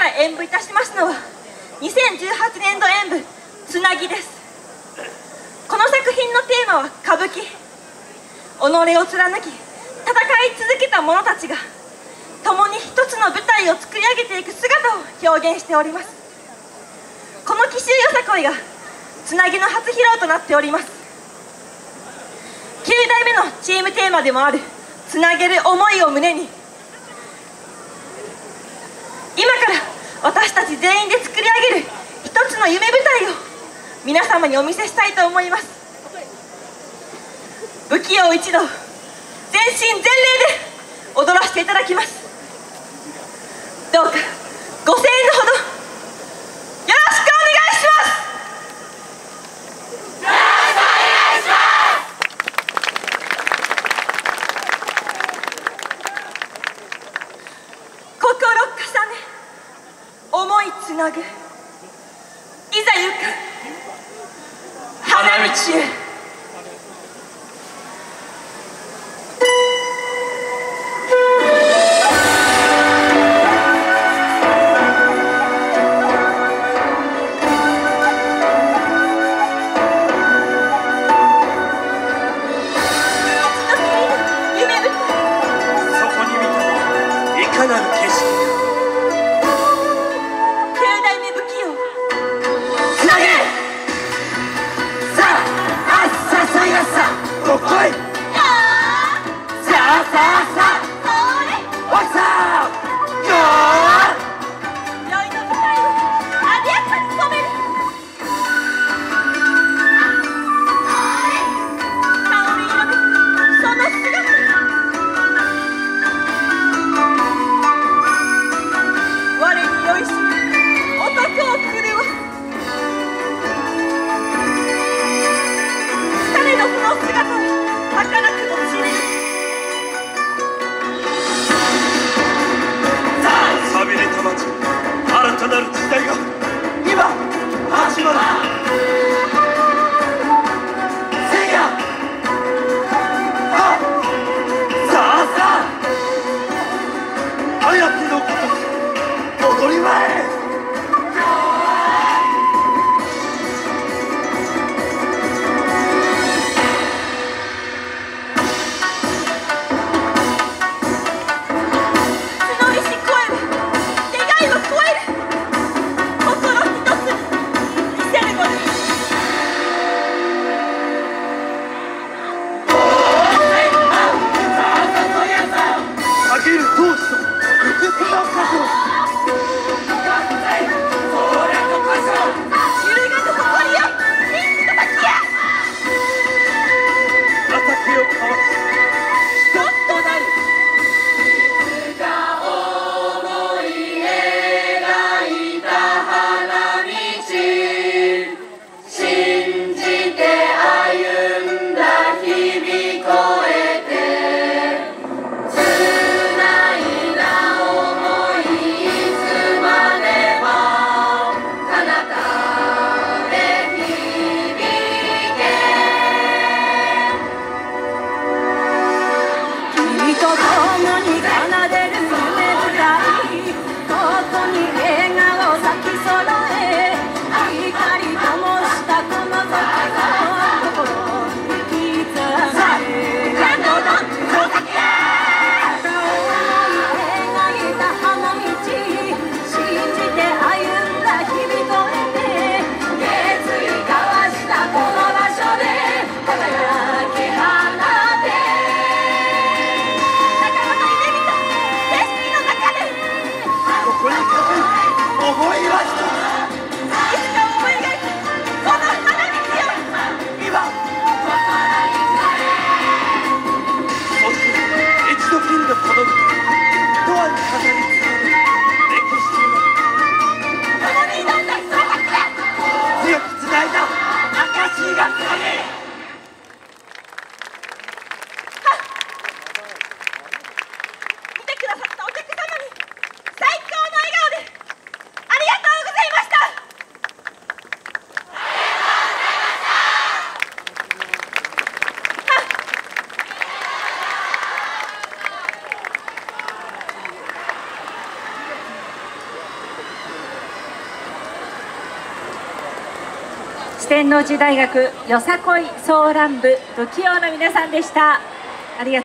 夜演舞いたしますのは2018年度演舞「つなぎ」です。この作品のテーマは歌舞伎。己を貫き戦い続けた者たちが共に一つの舞台を作り上げていく姿を表現しております。この奇襲よさこいがつなぎの初披露となっております。9代目のチームテーマでもあるつなげる思いを胸に今から私たち全員で作り上げる一つの夢舞台を皆様にお見せしたいと思います。不器用一同全身全霊で踊らせていただきます。どうかご声援のほどつなぐいざ行く。花道へ。くださったお客様四天王寺大学よさこい騒乱部不器用の皆さんでした。ありがとう